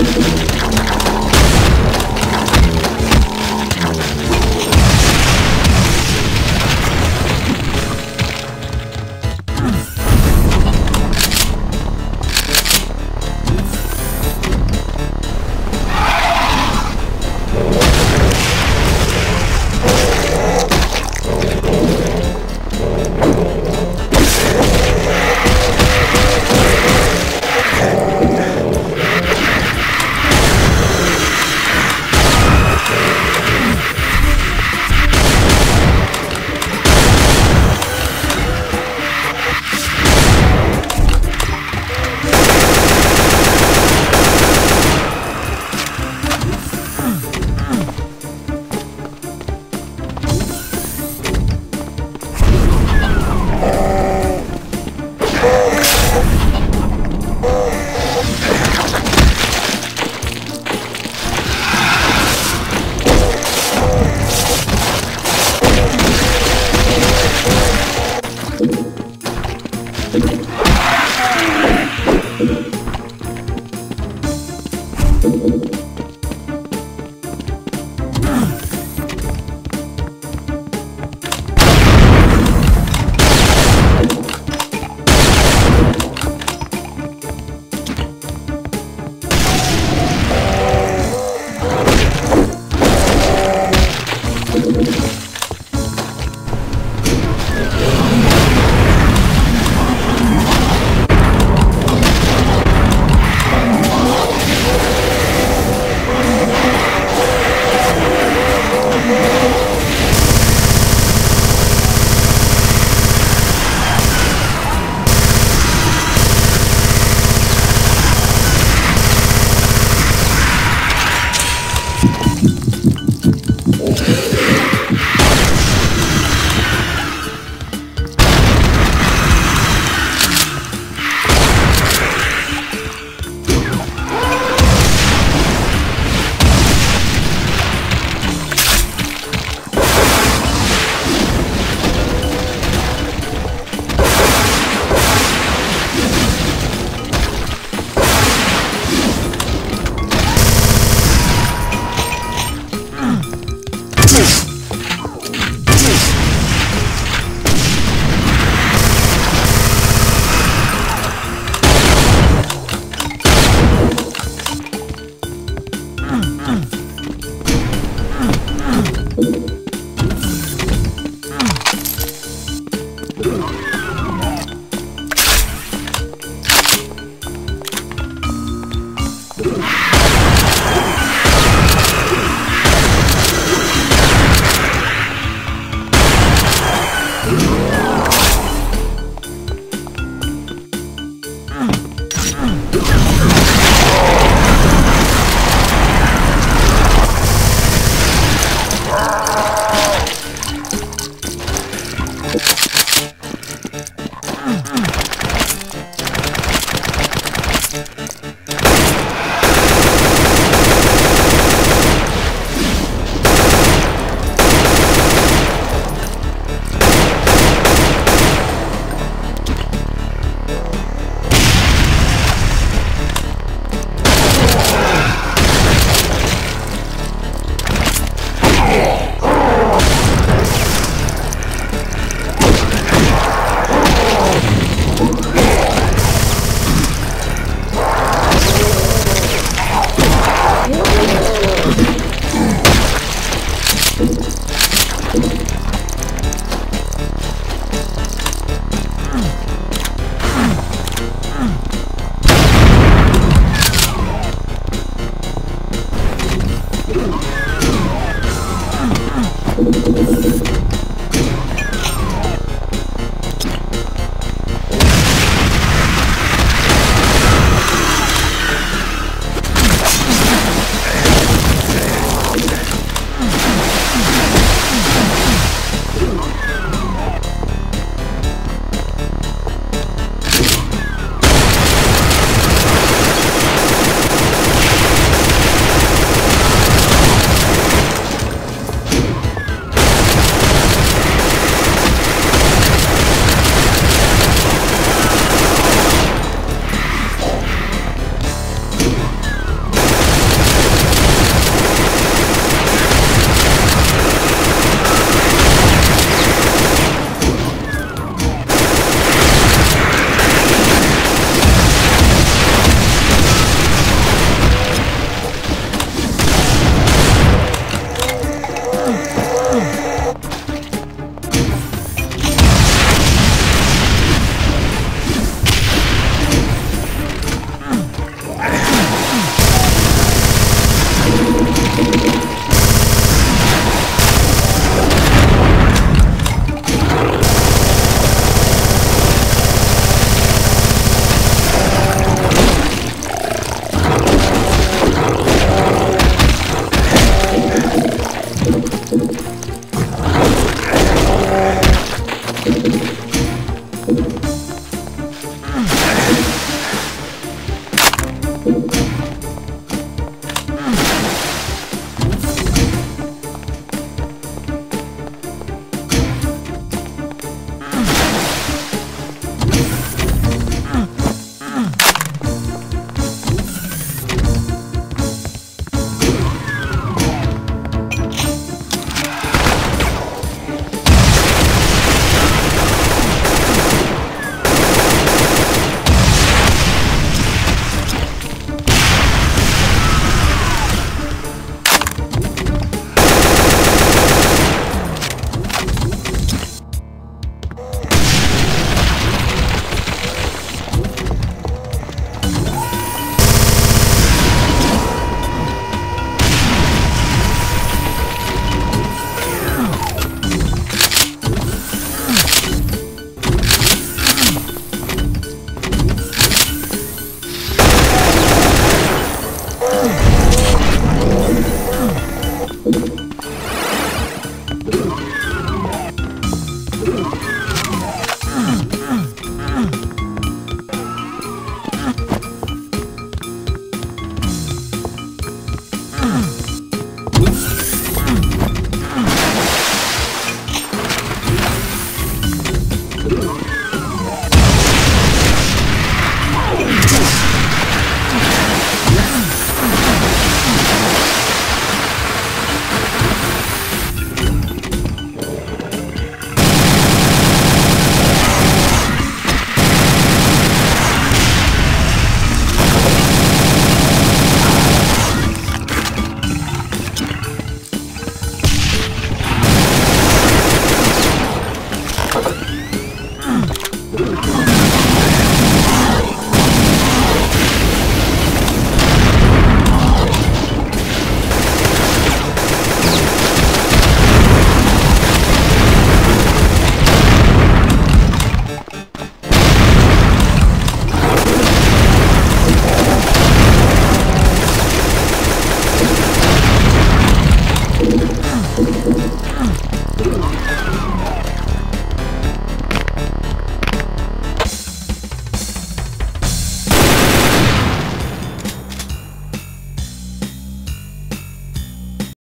you